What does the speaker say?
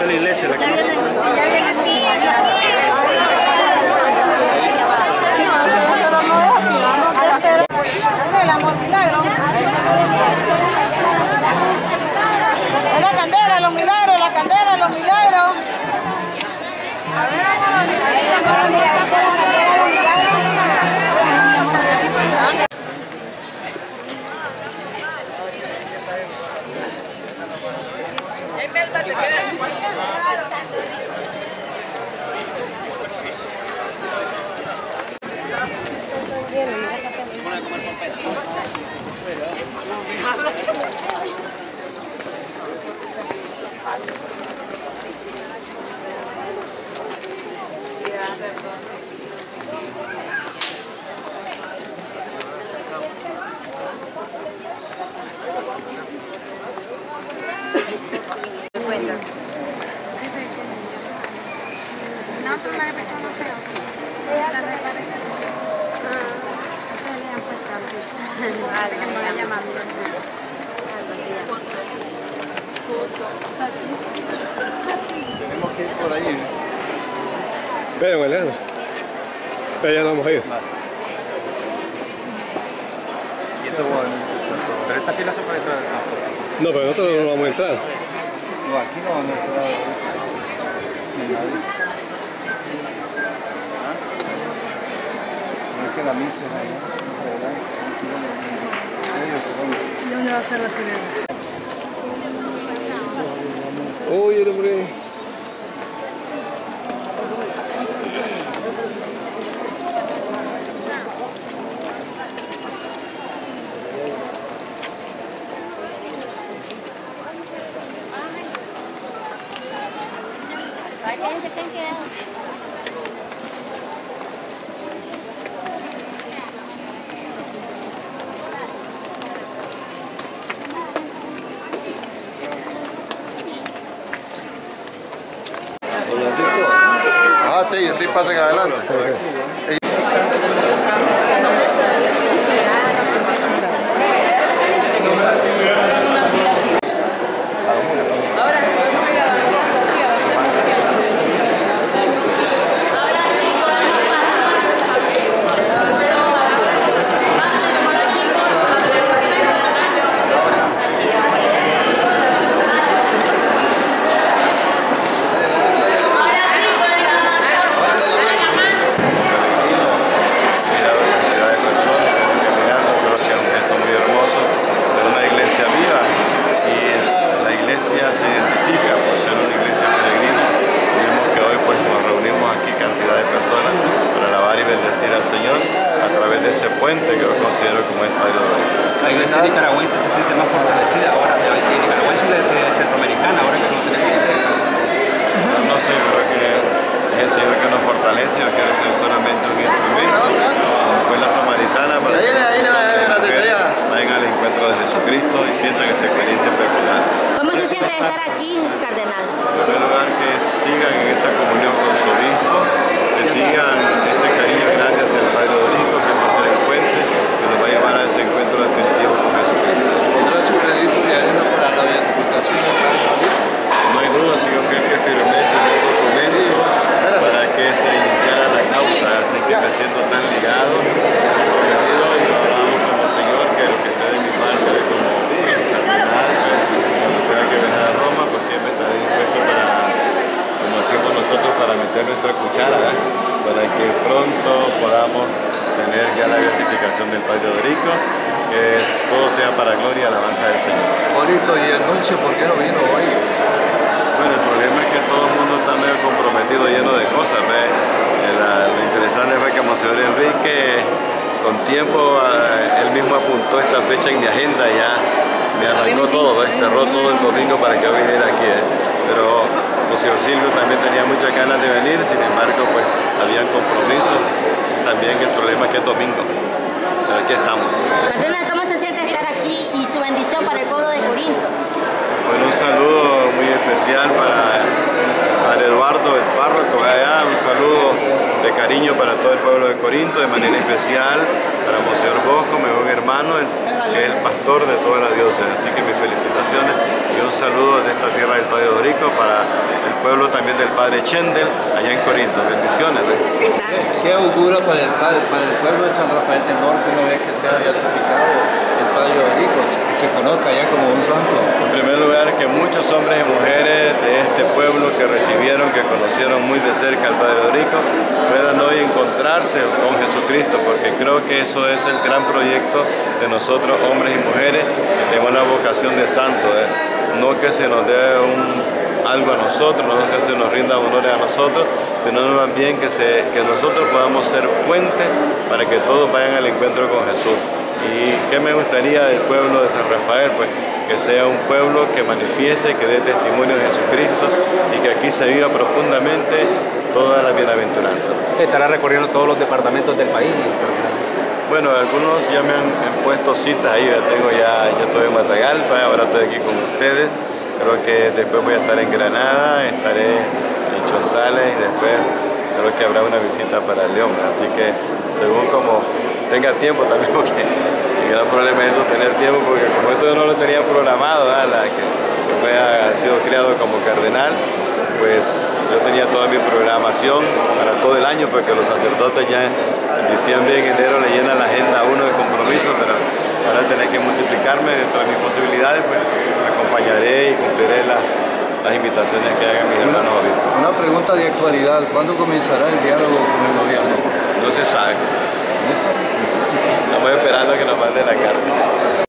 es la iglesia la que El amor milagro. La candela, los milagros, la candela. Mel Thank you. Vale, que. Tenemos que ir por ahí. ¿eh? Esperen, Alejandro. Pero ya no vamos a ir. Pero estas filas son para entrar. No, pero nosotros no vamos a entrar. No, aquí no vamos a entrar. Ni nadie. ¿Ah? No es que la misa. ¿Y dónde va a estar la? Uy, el hombre. Varias que se han quedado. Ah, sí, sí, pasen adelante. Mira la cantidad de personas que están caminando, creo que es un gesto muy hermoso de una iglesia viva y es- la iglesia se identifica por ser una iglesia peregrina. Vimos que hoy pues nos reunimos aquí cantidad de personas para alabar y bendecir al Señor a través de ese puente que yo considero como el Padre de La iglesia nicaragüense se siente más fortalecida ahora, la nicaragüense de centroamericana, ahora que no tenemos No sé, creo que es el Señor que nos fortalece, no quiere ser solamente un instrumento, como fue la samaritana, para que Ahí, ahí, muchos ahí, hombres y ahí, mujeres ahí. vayan al encuentro de Jesucristo y sientan esa experiencia personal. ¿Cómo se siente estar aquí, cardenal? En primer lugar, que sigan en esa comunión con su obispo, que sigan este cariño grande hacia el Padre Odrico, que va a ser el puente, que nos va a llevar a ese encuentro definitivo con Jesucristo. ¿Pondrá su granito de arena para la beatificación del Padre David? No hay duda, si yo fui el que firmé el primer documento para que se iniciara la causa, así que me siento tan ligado, comprometido y lo hablamos como Señor, que lo que esté de mi parte como cardenal, cuando tenga que venir a Roma, pues siempre estaré dispuesto para, como decimos nuestra cuchara, ¿eh? para que pronto podamos tener ya la beatificación del Padre Odrico, que todo sea para gloria y alabanza del Señor. Polito, ¿y el nuncio por qué no vino hoy? Bueno, el problema es que todo el mundo está medio comprometido, lleno de cosas. ¿ve? Eh, la- lo interesante fue que Monseñor Enrique, con tiempo, eh, él mismo apuntó esta fecha en mi agenda y ya me arrancó todo, ¿ve? cerró todo el domingo para que yo viniera aquí. ¿eh? Pero Monseñor Silvio también tenía muchas ganas de venir, sin embargo, pues habían compromisos. También el problema es que es domingo. Pero aquí estamos. Cardenal, ¿cómo se siente estar aquí y su bendición para el pueblo de Corinto? Bueno, un saludo muy especial para, para Eduardo, el párroco allá, un saludo de cariño para todo el pueblo de Corinto, de manera especial para Monseñor Bosco, mi buen hermano, el- que es el pastor de toda la diócesis. Así que mis felicitaciones y un saludo de esta tierra del Padre Dorico para el pueblo también del Padre Chendel, allá en Corinto. Bendiciones. ¿ve? ¿Qué augura para el, padre- para el pueblo de San Rafael del Norte una vez que sea beatificado el Padre Odrico, que se conozca ya como un santo? En primer lugar, que muchos hombres y mujeres de este pueblo que recibieron, que conocieron muy de cerca al Padre Dorico, puedan hoy encontrarse con Jesucristo, porque creo que eso es el gran proyecto de nosotros, hombres y mujeres, que tenemos una vocación de santo. ¿eh? No que se nos dé un- algo a nosotros, no que se nos rinda honores a nosotros, sino más bien que, se, que nosotros podamos ser puente para que todos vayan al encuentro con Jesús. ¿Y qué me gustaría del pueblo de San Rafael? Pues que sea un pueblo que manifieste, que dé testimonio de Jesucristo y que aquí se viva profundamente toda la bienaventuranza. Estará recorriendo todos los departamentos del país. Bueno, algunos ya me han, puesto citas ahí, ya tengo ya, yo estoy en Matagalpa, ahora estoy aquí con ustedes, creo que después voy a estar en Granada, estaré en Chontales y después que habrá una visita para León, así que según como tenga tiempo también, porque el gran problema es eso, tener tiempo, porque como esto yo no lo tenía programado. La que fue, ha sido criado como cardenal, pues yo tenía toda mi programación para todo el año, porque los sacerdotes ya en diciembre y en enero le llenan la agenda a uno de compromiso, pero ahora tener que multiplicarme dentro de mis posibilidades, pues acompañaré y cumpliré las, las invitaciones que hagan mis hermanos obispos. Una pregunta de actualidad, ¿cuándo comenzará el diálogo con el gobierno? No se sabe. Estamos esperando que nos manden la carta.